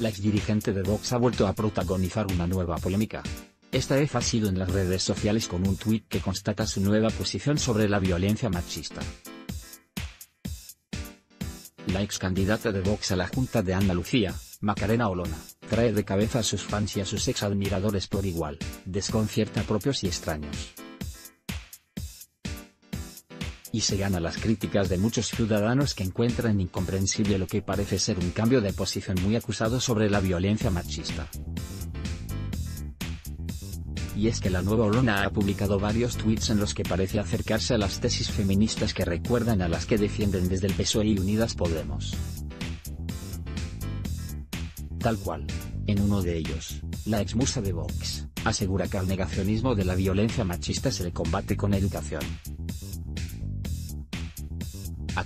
la exdirigente de Vox ha vuelto a protagonizar una nueva polémica. Esta vez ha sido en las redes sociales con un tuit que constata su nueva posición sobre la violencia machista. La ex candidata de Vox a la Junta de Andalucía, Macarena Olona, trae de cabeza a sus fans y a sus ex admiradores por igual, desconcierta a propios y extraños. Y se gana las críticas de muchos ciudadanos que encuentran incomprensible lo que parece ser un cambio de posición muy acusado sobre la violencia machista. Y es que la nueva Olona ha publicado varios tweets en los que parece acercarse a las tesis feministas que recuerdan a las que defienden desde el PSOE y Unidas Podemos. Tal cual. En uno de ellos, la exmusa de Vox, asegura que al negacionismo de la violencia machista se le combate con educación.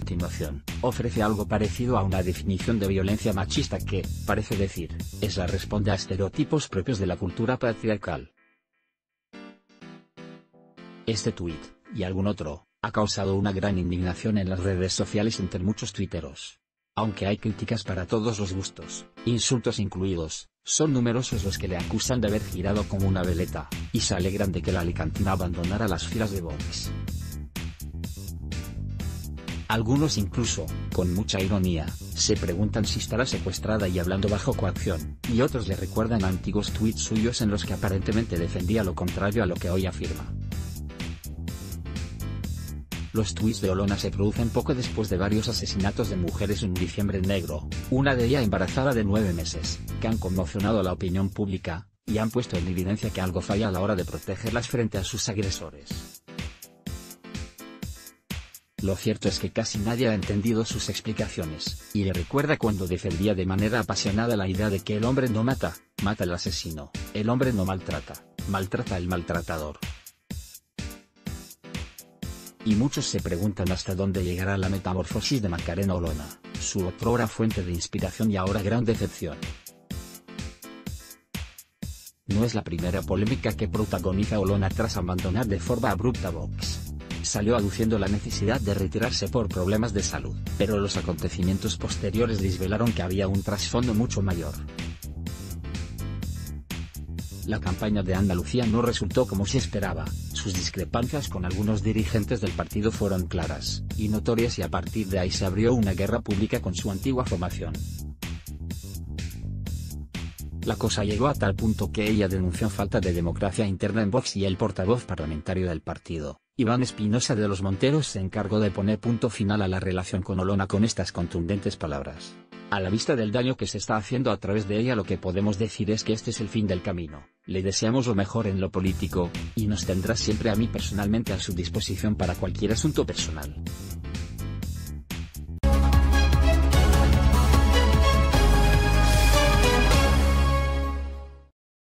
A continuación, ofrece algo parecido a una definición de violencia machista que, parece decir, es la responde a estereotipos propios de la cultura patriarcal. Este tuit, y algún otro, ha causado una gran indignación en las redes sociales entre muchos tuiteros. Aunque hay críticas para todos los gustos, insultos incluidos, son numerosos los que le acusan de haber girado como una veleta, y se alegran de que la alicantina abandonara las filas de Vox. Algunos incluso, con mucha ironía, se preguntan si estará secuestrada y hablando bajo coacción, y otros le recuerdan antiguos tweets suyos en los que aparentemente defendía lo contrario a lo que hoy afirma. Los tweets de Olona se producen poco después de varios asesinatos de mujeres en diciembre negro, una de ellas embarazada de nueve meses, que han conmocionado a la opinión pública, y han puesto en evidencia que algo falla a la hora de protegerlas frente a sus agresores. Lo cierto es que casi nadie ha entendido sus explicaciones, y le recuerda cuando defendía de manera apasionada la idea de que el hombre no mata, mata al asesino, el hombre no maltrata, maltrata al maltratador. Y muchos se preguntan hasta dónde llegará la metamorfosis de Macarena Olona, su otrora fuente de inspiración y ahora gran decepción. No es la primera polémica que protagoniza Olona tras abandonar de forma abrupta Vox. Salió aduciendo la necesidad de retirarse por problemas de salud, pero los acontecimientos posteriores desvelaron que había un trasfondo mucho mayor. La campaña de Andalucía no resultó como se esperaba, sus discrepancias con algunos dirigentes del partido fueron claras, y notorias y a partir de ahí se abrió una guerra pública con su antigua formación. La cosa llegó a tal punto que ella denunció falta de democracia interna en Vox y el portavoz parlamentario del partido, Iván Espinosa de los Monteros se encargó de poner punto final a la relación con Olona con estas contundentes palabras. A la vista del daño que se está haciendo a través de ella lo que podemos decir es que este es el fin del camino, le deseamos lo mejor en lo político, y nos tendrá siempre a mí personalmente a su disposición para cualquier asunto personal.